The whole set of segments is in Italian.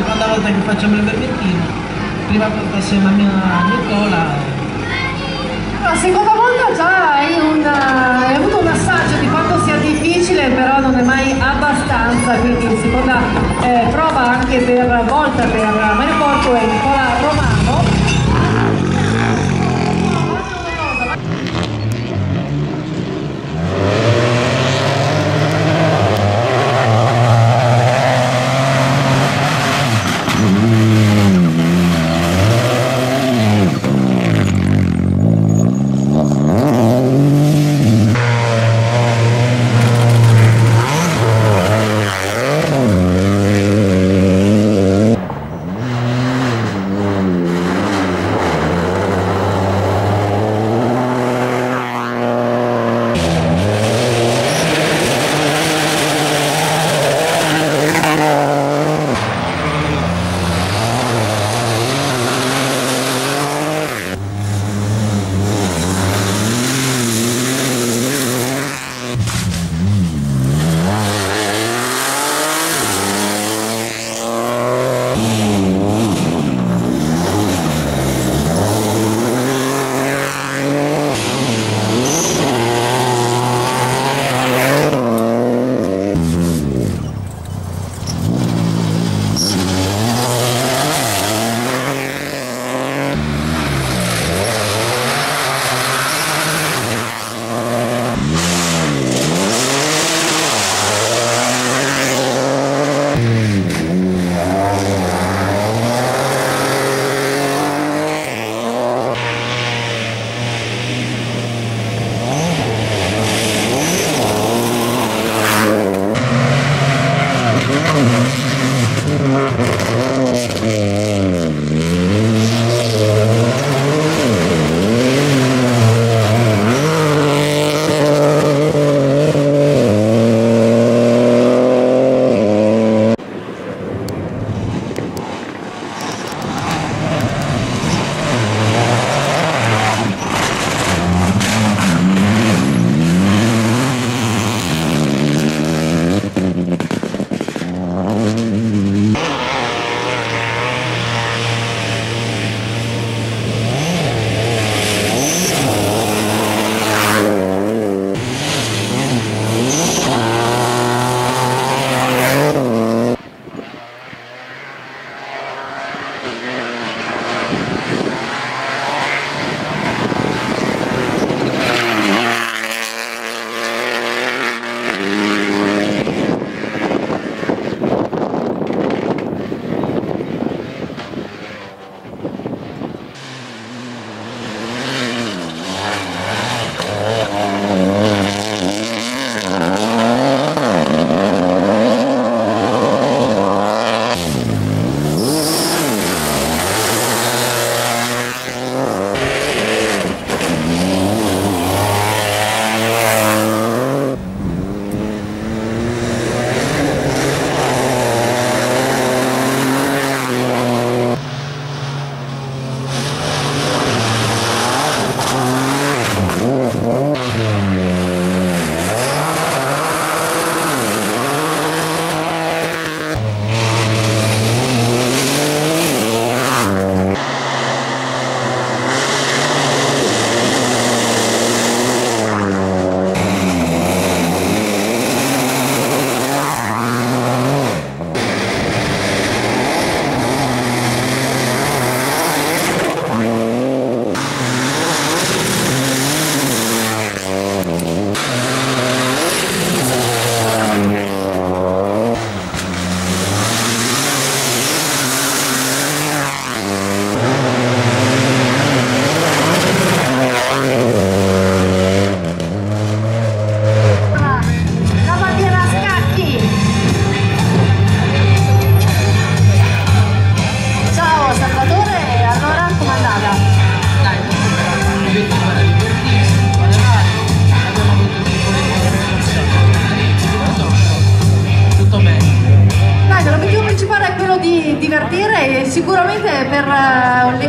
volta che facciamo il vermettino, prima assieme a mia Nicola. La seconda volta già hai, un, hai avuto un assaggio di quanto sia difficile, però non è mai abbastanza, quindi seconda eh, prova anche per volta per Mario Porco e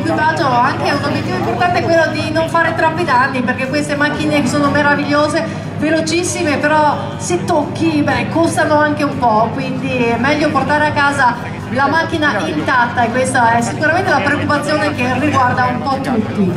eh, l'equipaggio anche un obiettivo importante è quello di non fare troppi danni perché queste macchine sono meravigliose velocissime, però se tocchi, beh, costano anche un po', quindi è meglio portare a casa la macchina intatta e questa è sicuramente la preoccupazione che riguarda un po' tutti.